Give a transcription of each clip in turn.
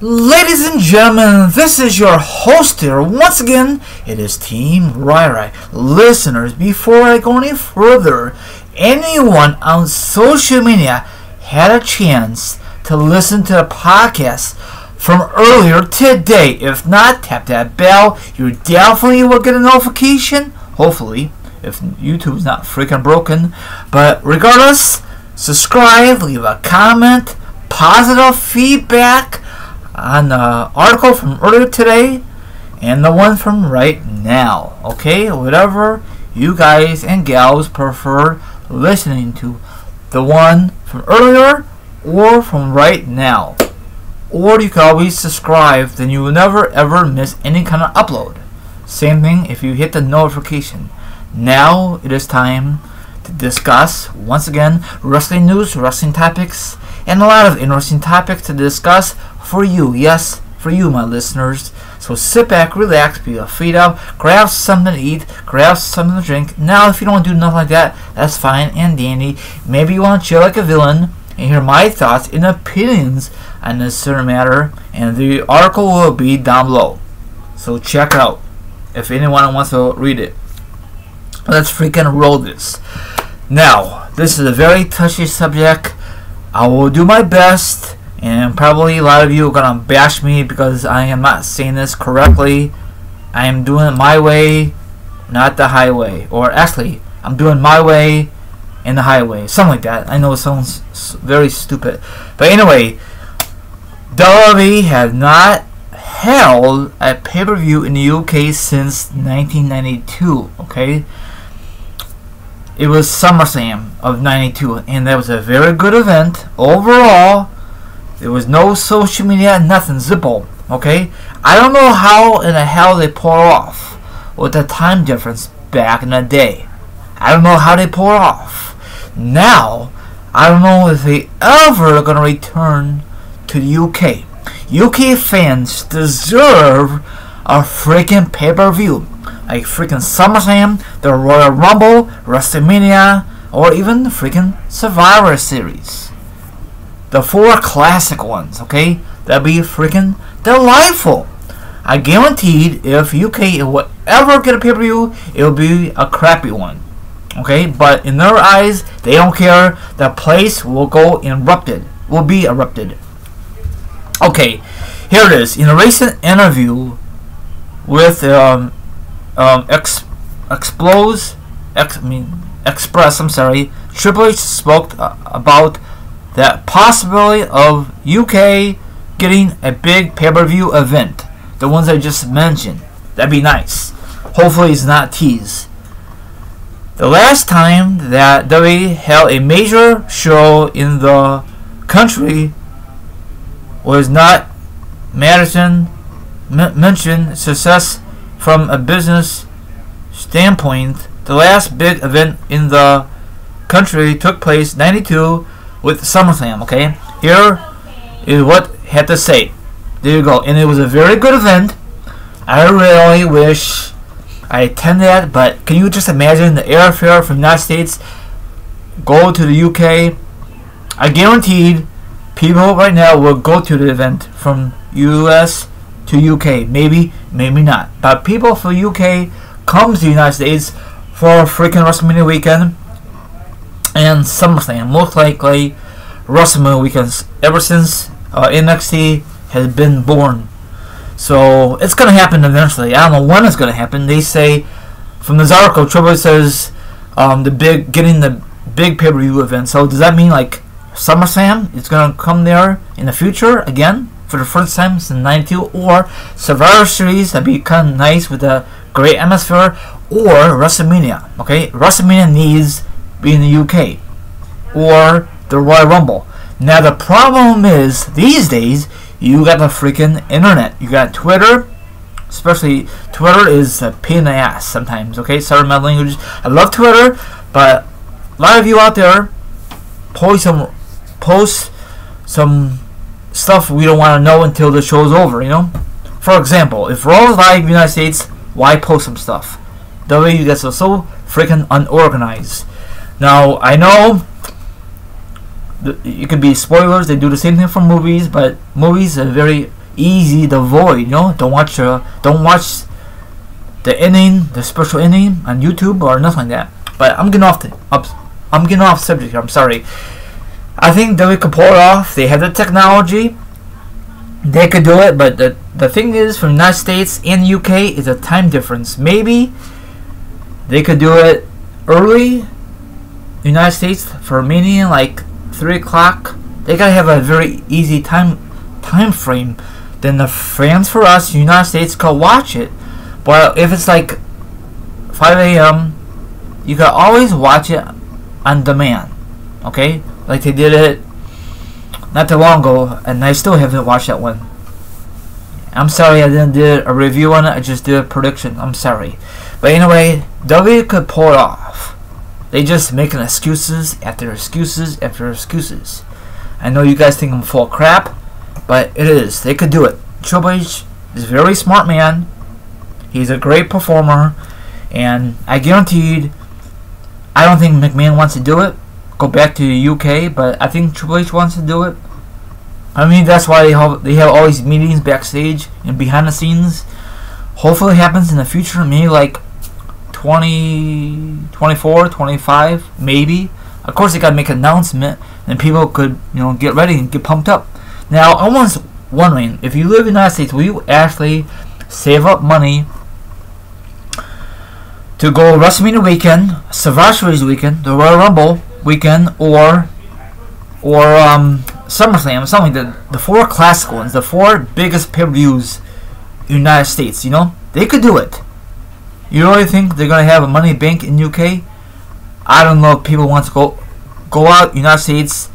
Ladies and gentlemen, this is your host here. Once again, it is Team Rai Listeners, before I go any further, anyone on social media had a chance to listen to the podcast from earlier today. If not, tap that bell. You definitely will get a notification. Hopefully, if YouTube's not freaking broken. But regardless, subscribe, leave a comment, positive feedback on the article from earlier today and the one from right now. Okay, whatever you guys and gals prefer listening to, the one from earlier or from right now. Or you can always subscribe, then you will never ever miss any kind of upload. Same thing if you hit the notification. Now it is time to discuss once again wrestling news, wrestling topics, and a lot of interesting topics to discuss for you. Yes, for you, my listeners. So sit back, relax, be a feet up, grab something to eat, grab something to drink. Now, if you don't do nothing like that, that's fine and dandy. Maybe you want to chill like a villain and hear my thoughts and opinions on this certain matter, and the article will be down below. So check out if anyone wants to read it. Let's freaking roll this. Now, this is a very touchy subject. I will do my best, and probably a lot of you are gonna bash me because I am not saying this correctly. I am doing it my way, not the highway. Or actually, I'm doing my way in the highway. Something like that. I know it sounds very stupid. But anyway, WWE has not held a pay-per-view in the UK since 1992, okay? It was SummerSlam of 92, and that was a very good event. Overall, there was no social media, nothing, Zippo, okay? I don't know how in the hell they pull off with the time difference back in the day. I don't know how they pull off. Now, I don't know if they ever to return to the UK. UK fans deserve a freaking pay-per-view like freaking SummerSlam, the Royal Rumble, WrestleMania, or even the freaking Survivor Series. The four classic ones, okay? That'd be freaking delightful. I guaranteed if UK will ever get a pay-per-view, it'll be a crappy one. Okay, but in their eyes, they don't care. The place will go erupted, will be erupted. Okay, here it is. In a recent interview with um, um, ex, explodes, ex, I mean, express, I'm sorry, Triple H spoke uh, about the possibility of UK getting a big pay-per-view event. The ones I just mentioned. That'd be nice. Hopefully it's not tease. The last time that WWE held a major show in the country was not Madison mentioned success from a business standpoint, the last big event in the country took place 92 with SummerSlam, okay? Here is what had to say. There you go. And it was a very good event. I really wish I attended that, but can you just imagine the airfare from the United States go to the UK? I guaranteed people right now will go to the event from US to UK. Maybe, maybe not. But people from UK come to the United States for freaking WrestleMania weekend and SummerSlam. Most likely WrestleMania weekends ever since uh, NXT has been born. So it's gonna happen eventually. I don't know when it's gonna happen. They say from this article, Triple says um, the big getting the big pay per view event. So does that mean like SummerSlam is gonna come there in the future again? For the first time since 92 or Survivor Series that become nice with a great atmosphere or WrestleMania okay? WrestleMania needs be in the UK or the Royal Rumble. Now the problem is these days you got the freaking internet. You got Twitter especially Twitter is a pain in the ass sometimes okay? Sorry my language. I love Twitter but a lot of you out there post some post some stuff we don't want to know until the show's over, you know? For example, if Raw is live in the United States, why post some stuff? The way you guys are so freaking unorganized. Now, I know it could be spoilers, they do the same thing for movies, but movies are very easy to avoid. You know, don't watch uh, don't watch the inning, the special inning on YouTube or nothing like that. But I'm getting off the. I'm getting off subject here. I'm sorry. I think we could pull it off. They have the technology. They could do it, but the the thing is, from the United States and UK is a time difference. Maybe they could do it early. United States for Romania, like three o'clock. They gotta have a very easy time time frame. Then the fans for us, United States, could watch it. But if it's like 5 a.m., you can always watch it on demand. Okay, like they did it not too long ago, and I still haven't watched that one. I'm sorry I didn't do a review on it. I just did a prediction. I'm sorry, but anyway, W could pull it off. They just making excuses after excuses after excuses. I know you guys think I'm full crap, but it is. They could do it. Triple H is a very smart man. He's a great performer, and I guaranteed. I don't think McMahon wants to do it. Go back to the UK, but I think Triple H wants to do it. I mean, that's why they have they have all these meetings backstage and behind the scenes. Hopefully, it happens in the future. Maybe like 20, 24, 25, maybe. Of course, they gotta make an announcement, and people could you know get ready and get pumped up. Now, I was wondering if you live in the United States, will you actually save up money to go WrestleMania weekend, Survivor Series weekend, the Royal Rumble weekend, or or um, SummerSlam, something the the four classic ones, the four biggest pay-per-views in the United States. You know, they could do it. You really think they're gonna have a money bank in UK? I don't know if people want to go go out United States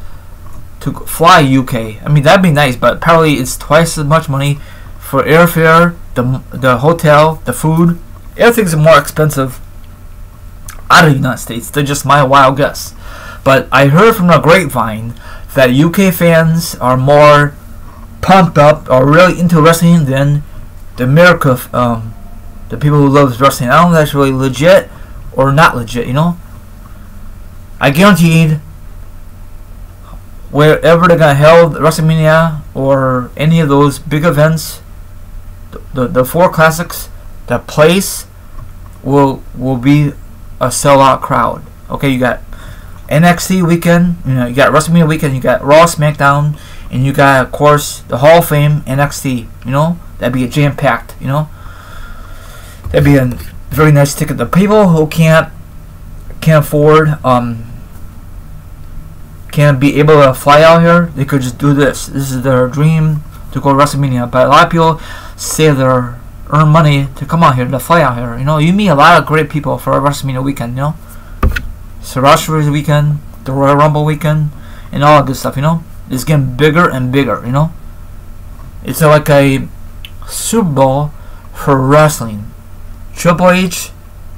to fly UK. I mean that'd be nice, but apparently it's twice as much money for airfare, the the hotel, the food. Everything's more expensive out of the United States. They're just my wild guess. But I heard from the grapevine that UK fans are more pumped up or really into wrestling than the America, um, the people who love wrestling. I don't know if that's really legit or not legit, you know? I guaranteed wherever they're gonna hold WrestleMania or any of those big events, the, the, the four classics, the place will will be a sellout crowd. Okay, you got NXT weekend, you know, you got WrestleMania weekend, you got Raw, SmackDown, and you got of course the Hall of Fame NXT. You know, that'd be a jam packed. You know, that'd be a very nice ticket. The people who can't can't afford um can't be able to fly out here, they could just do this. This is their dream to go to WrestleMania. But a lot of people save their earn money to come out here to fly out here. You know, you meet a lot of great people for WrestleMania weekend. You know, Series weekend, the Royal Rumble weekend, and all of this stuff. You know, it's getting bigger and bigger. You know, it's like a Super Bowl for wrestling. Triple H,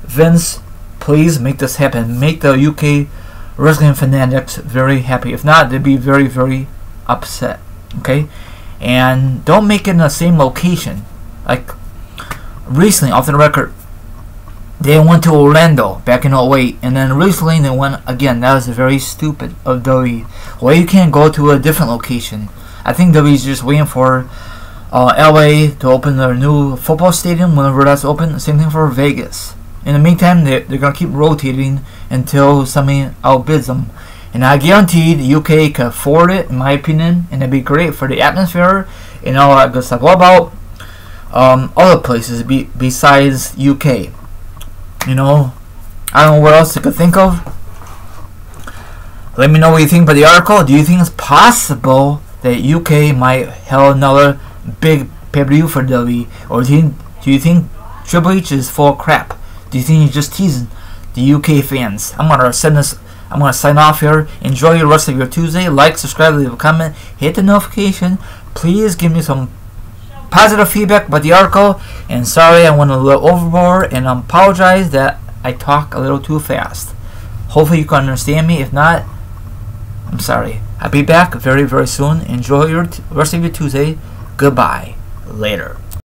Vince, please make this happen. Make the UK wrestling fanatics very happy. If not, they'd be very, very upset. Okay? And don't make it in the same location. Like recently, off the record, they went to Orlando back in 08, and then recently they went again. That was very stupid of WWE. Why you can't go to a different location? I think WWE's just waiting for uh, LA to open their new football stadium whenever that's open. Same thing for Vegas. In the meantime, they're, they're going to keep rotating until somebody outbids them. And I guarantee the UK can afford it, in my opinion, and it'd be great for the atmosphere and all that good stuff. What about um, other places be, besides UK? You know, I don't know what else you could think of. Let me know what you think about the article. Do you think it's possible that UK might have another big pay-per-view for WWE, or do you, do you think Triple H is full of crap? Do you think he's just teasing the UK fans? I'm gonna send this. I'm gonna sign off here. Enjoy the rest of your Tuesday. Like, subscribe, leave a comment, hit the notification. Please give me some positive feedback about the article. And sorry, I went a little overboard, and I apologize that I talk a little too fast. Hopefully, you can understand me. If not, I'm sorry. I'll be back very, very soon. Enjoy your rest of your Tuesday. Goodbye. Later.